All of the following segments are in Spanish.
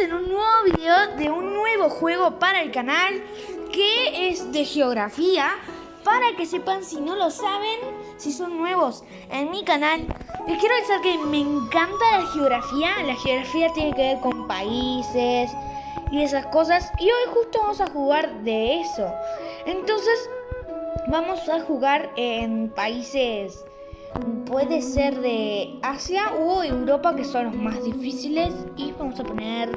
en un nuevo video de un nuevo juego para el canal que es de geografía. Para que sepan si no lo saben, si son nuevos en mi canal, les quiero decir que me encanta la geografía. La geografía tiene que ver con países y esas cosas. Y hoy justo vamos a jugar de eso. Entonces, vamos a jugar en países puede ser de Asia o Europa, que son los más difíciles. Y vamos a poner.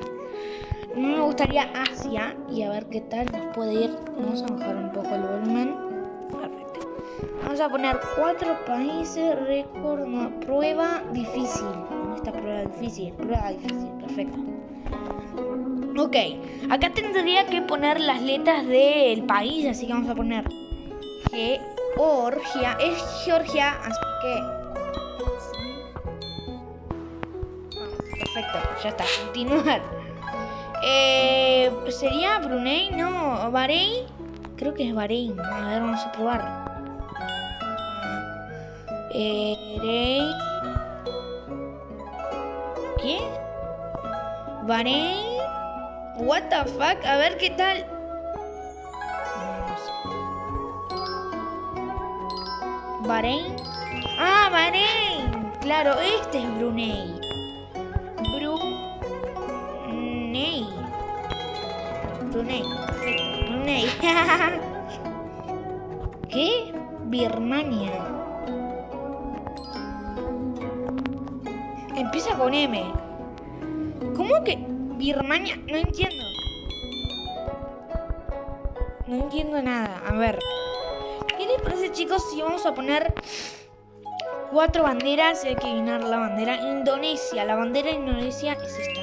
Me gustaría Asia y a ver qué tal nos puede ir. Vamos a bajar un poco el volumen. Perfecto. Vamos a poner cuatro países, récord, prueba difícil. Esta prueba difícil, prueba difícil, perfecto. Ok, acá tendría que poner las letras del país, así que vamos a poner Georgia. Es Georgia, así que Perfecto, ya está. Continuar. Eh, ¿Sería Brunei? No, Bahrein. Creo que es Bahrein. A ver, vamos a probar. Eh, ¿Qué? Bahrein. What the fuck? A ver qué tal. Bahrein. Ah, Bahrein. Claro, este es Brunei. Brunei. Brunei. Brunei. ¿Qué? Birmania. Empieza con M. ¿Cómo que Birmania? No entiendo. No entiendo nada. A ver. ¿Qué les parece chicos si vamos a poner cuatro banderas? Hay que adivinar la bandera. Indonesia. La bandera de Indonesia es esta.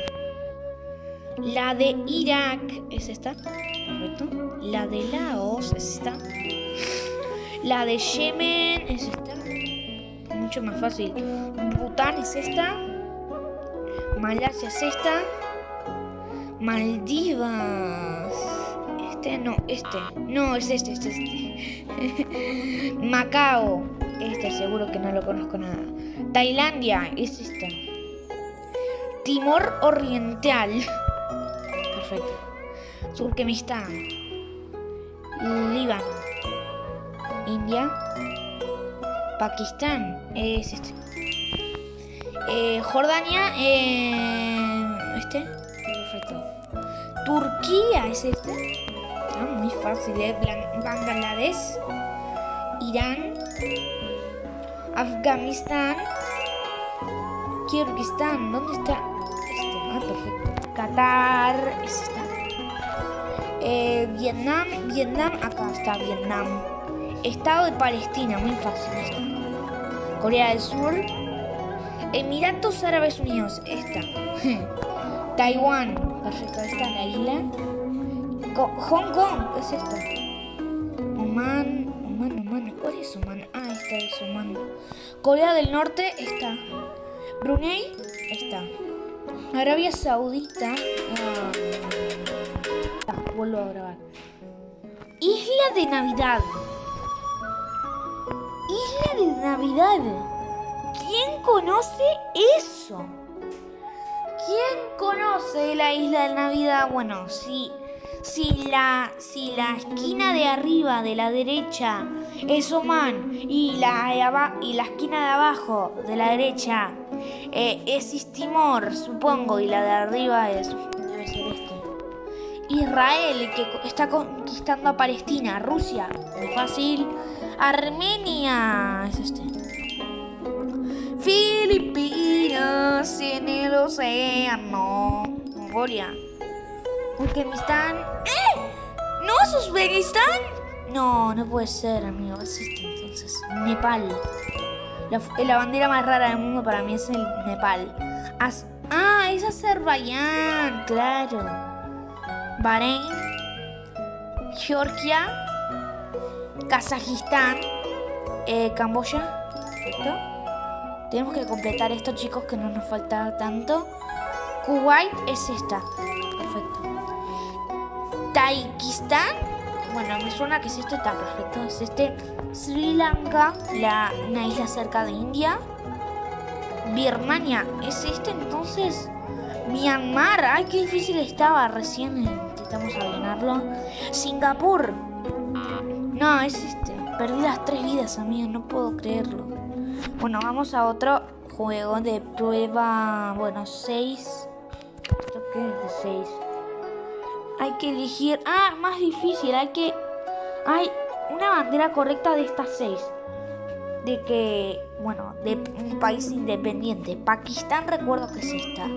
La de Irak es esta. Correcto. La de Laos es esta. La de Yemen es esta. Mucho más fácil. Bután es esta. Malasia es esta. Maldivas. Este no, este. No, es este, es este. Macao. Este seguro que no lo conozco nada. Tailandia es esta. Timor Oriental. Perfecto. Turkmenistán. Líbano. India. Pakistán. Es este. Eh, Jordania. Eh, este. Perfecto. Turquía es este. Está muy fácil, ¿eh? Bangladesh. Irán. Afganistán. Kirguistán. ¿Dónde está? Este. Ah, perfecto. Qatar. Es esta. Eh, Vietnam. Vietnam. Acá está Vietnam. Estado de Palestina. Muy fácil. Corea del Sur. Emiratos Árabes Unidos. Esta. Taiwán. Perfecto. Esta es la isla. Hong Kong. ¿Qué es esta? Oman. Oman, Oman. ¿Cuál es Oman? Ah, esta es Oman. Corea del Norte. Esta. Brunei. Esta. Arabia Saudita. Ah, vuelvo a grabar. Isla de Navidad. Isla de Navidad. ¿Quién conoce eso? ¿Quién conoce la isla de Navidad? Bueno, si, si, la, si la esquina de arriba de la derecha es Oman y la, y la esquina de abajo de la derecha eh, es Istimor, supongo, y la de arriba es. debe ser este. Israel, que está conquistando a Palestina. Rusia, muy fácil. Armenia, es este. Filipinas en el océano. Mongolia. Turkmenistán. ¡Eh! ¿No es Uzbekistán? No, no puede ser, amigo. Es este entonces. Nepal. La, la, bandera más rara del mundo para mí es el Nepal. Ah, es Azerbaiyán, claro. Bahrein. Georgia. Kazajistán. Eh, Camboya. Perfecto. Tenemos que completar esto, chicos, que no nos falta tanto. Kuwait es esta. Perfecto. Taikistán. Bueno, me suena que es esto, está perfecto. Es este. Sri Lanka, la, una isla cerca de India. Birmania, ¿es este entonces? Myanmar, ay, qué difícil estaba. Recién intentamos adivinarlo. Singapur. No, es este. Perdí las tres vidas, amigo, no puedo creerlo. Bueno, vamos a otro juego de prueba. Bueno, seis. ¿Esto qué es de seis? Hay que elegir. Ah, más difícil. Hay que. Hay una bandera correcta de estas seis. De que. Bueno, de un país independiente. Pakistán, recuerdo que es esta.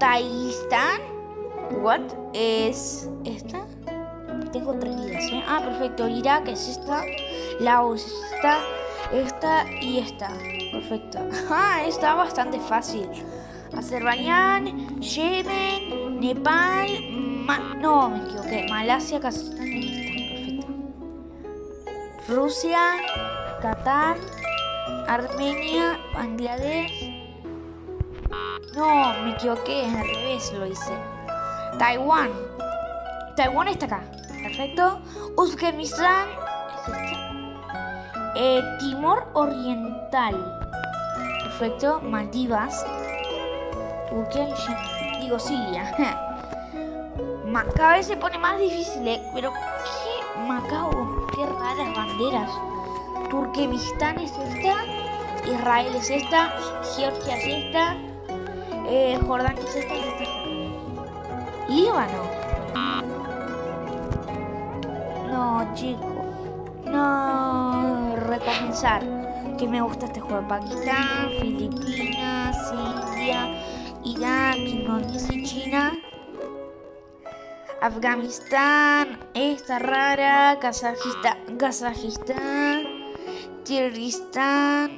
Taistán. What? Es. ¿Esta? Tengo tres vidas, ¿eh? Ah, perfecto. Irak es esta. Laos es esta. Esta y esta. Perfecto. Ah, está bastante fácil. Azerbaiyán, Yemen, Nepal, no, me equivoqué. Malasia, Kazajstán. Perfecto. Rusia, Qatar, Armenia, Bangladesh. No, me equivoqué, al revés lo hice. Taiwán. Taiwán está acá. Perfecto. Uzbekistán. Eh, Timor Oriental. Perfecto. Maldivas. Turquía y Digo Siria. Cada vez se pone más difícil, ¿eh? Pero qué Macao, qué raras banderas. Turkmenistán es esta. Israel es esta. Georgia es esta. Eh, Jordania es esta y esta. Líbano. No, chicos. No, recomenzar. Que me gusta este juego. Pakistán, Filipinas, India, Irak, Indonesia y China. Afganistán, esta rara, Kazajistán, Kazajistán, Kirguistán,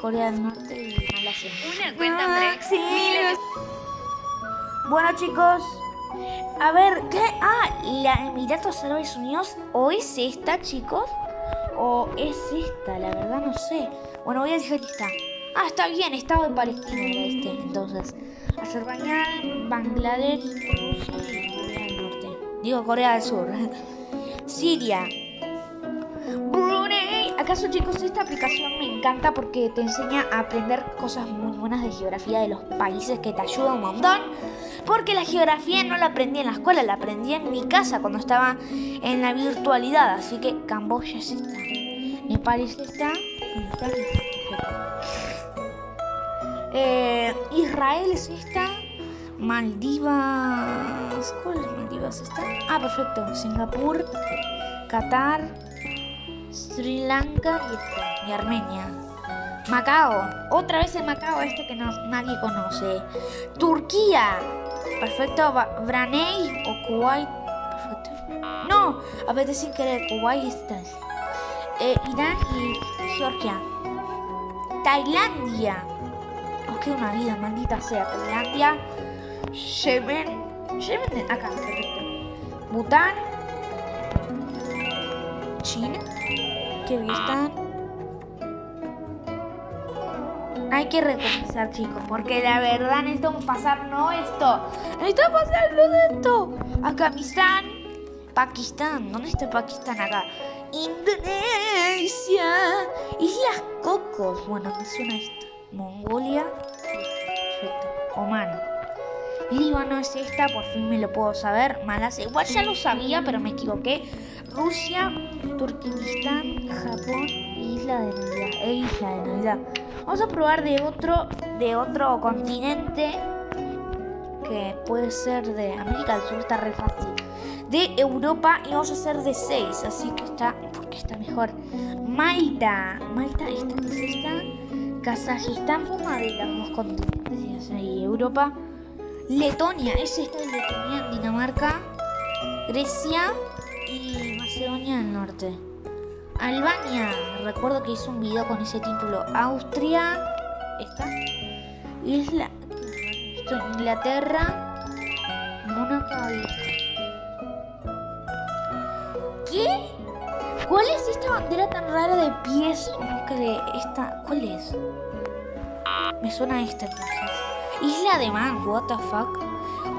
Corea del Norte y Malasia. Una cuenta ah, Bueno chicos, a ver, ¿qué? Ah, la Emiratos Árabes Unidos, ¿o es esta, chicos? ¿O es esta? La verdad no sé. Bueno, voy a decir que está. Ah, está bien, Estado de Palestina este, entonces. Azerbaiyán, Bangladesh, Rusia y Corea del Norte. Digo Corea del Sur. Siria. Brunei. ¿Acaso chicos esta aplicación me encanta porque te enseña a aprender cosas muy buenas de geografía de los países que te ayuda un montón? Porque la geografía no la aprendí en la escuela, la aprendí en mi casa cuando estaba en la virtualidad. Así que Camboya es esta. Nepal es esta. Eh, Israel es esta. Maldivas. ¿Cuál es Maldivas esta? Ah, perfecto. Singapur, Qatar, Sri Lanka y, Armenia. Macao. Otra vez en Macao, este que no, nadie conoce. Turquía. Perfecto. Braney o Kuwait. Perfecto. No, a veces sin querer. Kuwait estas. Eh, Irán y Georgia. Tailandia que una vida, maldita sea. Tailandia, Yemen, Yemen, acá, perfecto. Bután, China, Kirguistán. Hay que recompensar, chicos, porque la verdad necesitamos pasar, no esto. Necesitamos pasarlo de esto. Afganistán, Pakistán. ¿Dónde está Pakistán acá? Indonesia. Islas Cocos. Bueno, me suena esto. Mongolia, perfecto. Líbano es esta, por fin me lo puedo saber. Malasia, igual ya lo sabía, pero me equivoqué. Rusia, Turkmenistán, Japón Isla de Navidad. E Isla de Navidad. Vamos a probar de otro, de otro continente que puede ser de América del Sur, está re fácil. De Europa y vamos a hacer de 6, así que está, porque está mejor. Malta, Malta, esta es esta. Kazajistán forma de los continentes y Europa. Letonia, es esta de Letonia, Dinamarca, Grecia y Macedonia del Norte. Albania, recuerdo que hice un video con ese título. Austria, esta. Isla, Inglaterra, Mónaco ¿Qué? ¿Cuál es esta bandera tan rara de pies? esta. ¿Cuál es? Me suena esta entonces. Isla de Man, what the fuck.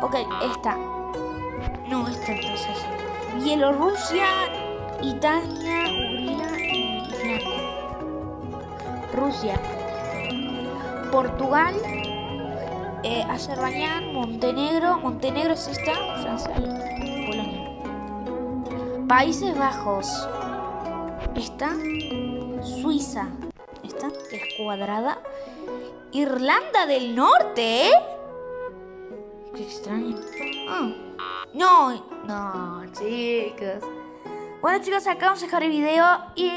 Ok, esta. No, esta entonces. Bielorrusia, Italia, Hungría y. Rusia. Portugal, eh, Azerbaiyán, Montenegro, Montenegro es esta, Francia, Polonia. Países Bajos, esta, Suiza, esta es cuadrada. Irlanda del Norte, ¿eh? Qué extraño. Ah. No, no, chicos. Bueno chicos, acá vamos a dejar el video y.